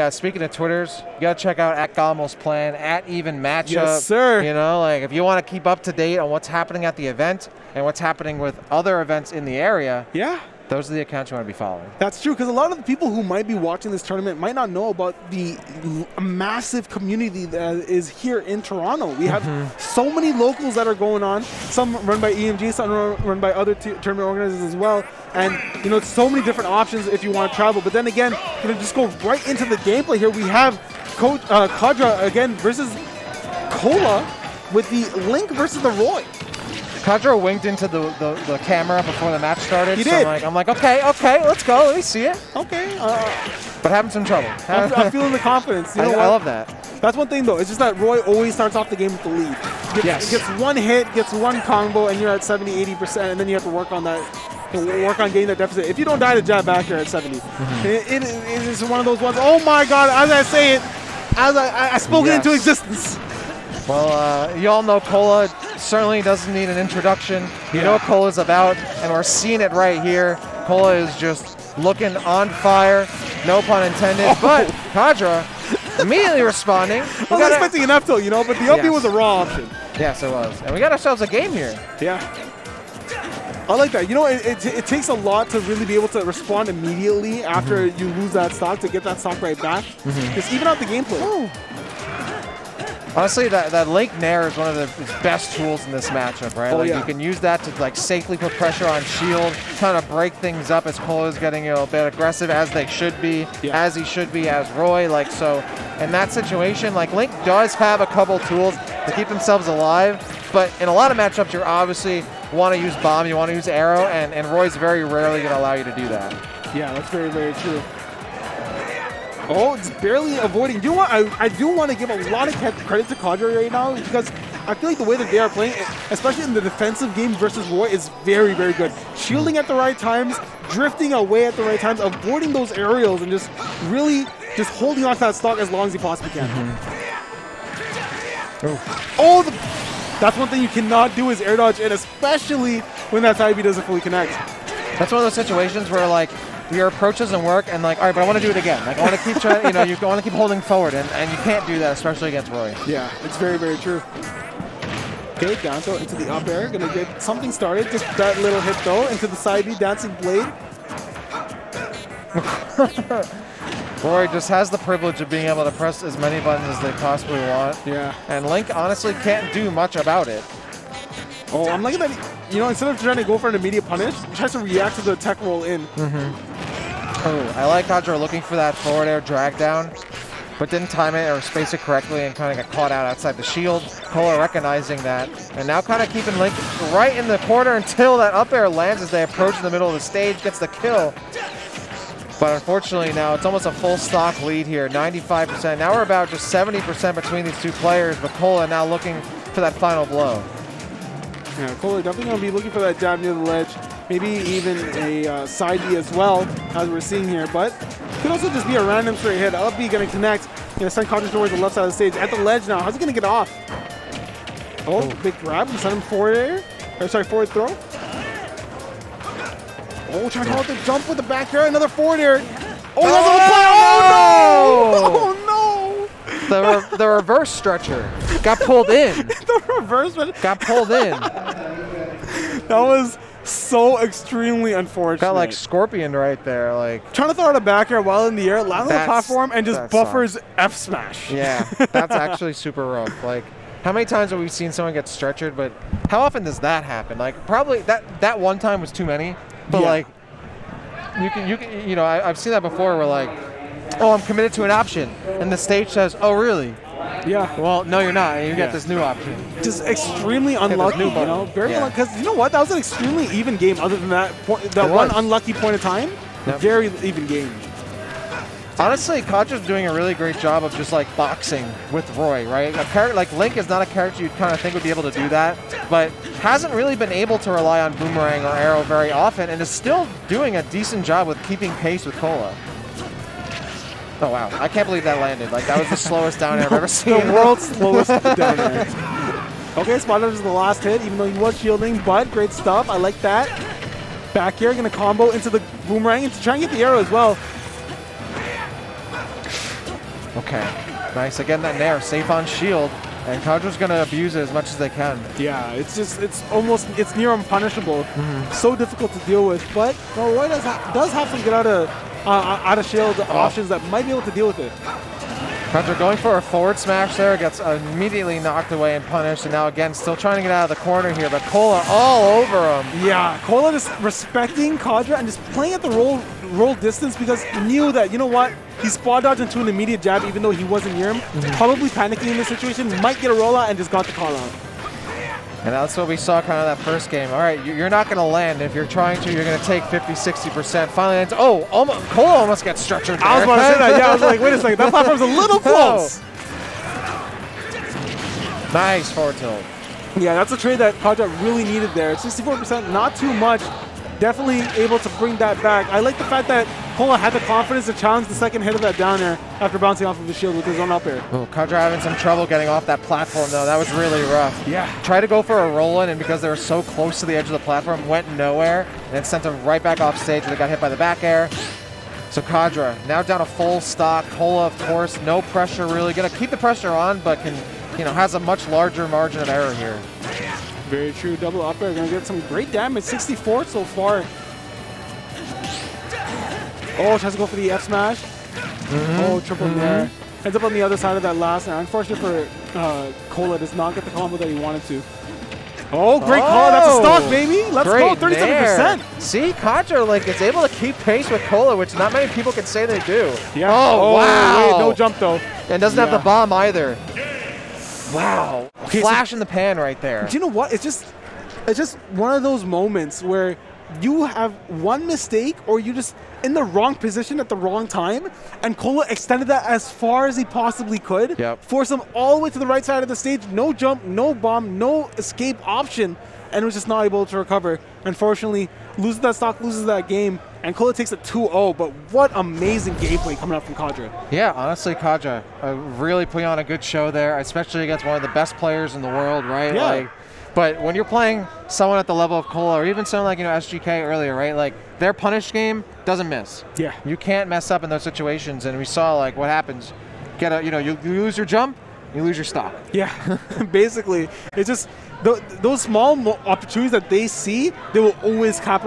Uh, speaking of Twitters, you gotta check out at Gommel's plan, at Even Matchup. Yes, sir. You know, like if you want to keep up to date on what's happening at the event and what's happening with other events in the area, Yeah. Those are the accounts you want to be following. That's true because a lot of the people who might be watching this tournament might not know about the massive community that is here in Toronto. We have so many locals that are going on. Some run by EMG, some run run by other tournament organizers as well. And you know, it's so many different options if you want to travel. But then again, gonna just go right into the gameplay here. We have Coach uh, Kodra again versus Kola with the Link versus the Roy. Kodra winked into the, the, the camera before the match started. He so did. I'm like, I'm like, okay, okay, let's go. Let me see it. Okay, uh, But having some trouble. I'm, I'm feeling the confidence. You I, know I what? love that. That's one thing though. It's just that Roy always starts off the game with the lead. Gets, Yes. gets one hit, gets one combo, and you're at 70, 80 percent, and then you have to work on that. Work on getting that deficit. If you don't die to jab back, you're at 70. Mm-hmm. It, it, it is one of those ones. Oh my God! As I say it, as I, I, I spoke it into existence. Well, uh, you all know Kola certainly doesn't need an introduction. You know what Kola's about, and we're seeing it right here. Kola is just looking on fire, no pun intended. But Kodra immediately responding. We I was expecting an F tilt, you know, but the up Yes. was a raw option. yes, it was. And we got ourselves a game here. Yeah. I like that. You know, it, it, it takes a lot to really be able to respond immediately after Mm-hmm. you lose that stock to get that stock right back. Just even out the gameplay. Honestly, that, that Link Nair is one of the best tools in this matchup, right? Oh, like yeah. you can use that to like safely put pressure on Shield, kind of break things up as Cole is getting you know, a bit aggressive as they should be, Yeah. as he should be, as Roy. Like so, in that situation, like Link does have a couple tools to keep themselves alive, but in a lot of matchups, you obviously want to use bomb, you want to use arrow, and, and Roy's very rarely going to allow you to do that. Yeah, that's very, very true. Oh, it's barely avoiding. Do you know what? I, I do want to give a lot of credit to Kodra right now because I feel like the way that they are playing, especially in the defensive game versus Roy, is very, very good. Shielding at the right times, drifting away at the right times, avoiding those aerials, and just really just holding on to that stock as long as he possibly can. Mm-hmm. Oh. oh, the, that's one thing you cannot do is air dodge and especially when that side B doesn't fully connect. That's one of those situations where like your approach doesn't work, and like, all right, but I want to do it again. Like, I want to keep trying, you know, you want to keep holding forward, and, and you can't do that, especially against Roy. Yeah, it's very, very true. Okay, down throw into the up air. Gonna get something started. Just that little hit though into the side B dancing blade. Roy just has the privilege of being able to press as many buttons as they possibly want. Yeah. And Link honestly can't do much about it. Oh, I'm liking that. he- You know, instead of trying to go for an immediate punish, he tries to react to the tech roll in. Mm-hmm. Oh, I like Kodra looking for that forward air drag down, but didn't time it or space it correctly and kind of got caught out outside the shield. Kola recognizing that, and now kind of keeping Link right in the corner until that up air lands as they approach in the middle of the stage, gets the kill. But unfortunately now it's almost a full stock lead here, 95%. Now we're about just 70% between these two players, but Kola now looking for that final blow. Yeah, Kola definitely gonna be looking for that jab near the ledge. Maybe even a uh, side B as well, as we're seeing here. But could also just be a random straight hit. Up B gonna connect. Gonna send Kodra towards the left side of the stage. At the ledge now. How's he gonna get off? Oh, big grab. and Send him forward air. Or sorry, forward throw. Oh, trying to hold the jump with the back air. Another forward air. Oh, that's on the play. Oh, no! Oh, no! The, re- the reverse stretcher got pulled in. Reverse. but Got pulled in. That was so extremely unfortunate. Got like Scorpion right there. Like, trying to throw out a back air while in the air, lands on the platform, and just buffers F smash. yeah, that's actually super rough. Like, how many times have we seen someone get stretchered? But how often does that happen? Like, probably that that one time was too many. But Yeah. like, you can you can you know I, I've seen that before. Where like, oh, I'm committed to an option, and the stage says, oh, really? Yeah. Well, no, you're not. You Yeah. get this new option. Just extremely unlucky, you know. Very Yeah. Because you know what? That was an extremely even game. Other than that point, that one unlucky point of time. Yep. Very even game. Honestly, Kodra's doing a really great job of just like boxing with Roy, right? A character like Link is not a character you'd kind of think would be able to do that, but hasn't really been able to rely on Boomerang or Arrow very often, and is still doing a decent job with keeping pace with Kola. Oh wow, I can't believe that landed. Like that was the slowest down air I've ever seen. The world's slowest down air. Okay, Spotter is the last hit, even though he was shielding, but great stuff. I like that. Back here, gonna combo into the boomerang and to try and get the arrow as well. Okay, nice. Again, that nair, safe on shield, and Kodra's gonna abuse it as much as they can. Yeah, it's just it's almost it's near unpunishable. Mm-hmm. So difficult to deal with. But no, Roy does, ha- does have some get out of uh, out of shield options that might be able to deal with it. Kodra going for a forward smash there, gets immediately knocked away and punished, and now again still trying to get out of the corner here, but Kola all over him. Yeah, Kola just respecting Kodra and just playing at the roll roll distance because he knew that you know what he spot dodged into an immediate jab even though he wasn't near him. Mm-hmm. Probably panicking in this situation, might get a roll out and just got the call out. And that's what we saw kind of that first game. All right, you- you're not going to land. If you're trying to, you're going to take 50, 60%. Finally, it's, oh, almost, Kola almost gets stretchered. I was about to say that. Yeah, I was like, wait a second, that platform's a little close. Nice forward tilt. Yeah, that's a trade that Project really needed there. 64%, not too much. Definitely able to bring that back. I like the fact that Kola had the confidence to challenge the second hit of that down air after bouncing off of his shield with his own up air. Oh, Kodra having some trouble getting off that platform, though. That was really rough. Yeah. Tried to go for a roll in, and because they were so close to the edge of the platform, went nowhere, and it sent him right back off stage where they got hit by the back air. So Kodra now down a full stock. Kola, of course, no pressure really. Gonna keep the pressure on, but can, you know, has a much larger margin of error here. Very true. Double up air. Gonna get some great damage. 64 so far. Oh, tries to go for the F smash. Oh, triple there. Ends up on the other side of that last. And unfortunately for uh, Kola, does not get the combo that he wanted to. Oh, great call. That's a stock, Oh, baby. Let's go. 37%. nair. See, Kodra like is able to keep pace with Kola, which not many people can say they do. Yeah. Oh, wow. Wait, no jump though. And doesn't have the bomb either. Wow. Okay, so- Flash in the pan right there. Do you know what? It's just it's just one of those moments where you have one mistake or you just in the wrong position at the wrong time and Kola extended that as far as he possibly could. Yep. Force him all the way to the right side of the stage. No jump, no bomb, no escape option. And was just not able to recover. Unfortunately, loses that stock, loses that game, and Kola takes it 2-0. But what amazing gameplay coming up from Kodra. Yeah, honestly, Kodra uh, really putting on a good show there, especially against one of the best players in the world, right? Yeah. Like, but when you're playing someone at the level of Kola, or even someone like you know SGK earlier, right? Like their punish game doesn't miss. Yeah. You can't mess up in those situations, and we saw like what happens. Get a, you know, you, you lose your jump, you lose your stock. Yeah, basically, it's just th- those small opportunities that they see, they will always capitalize.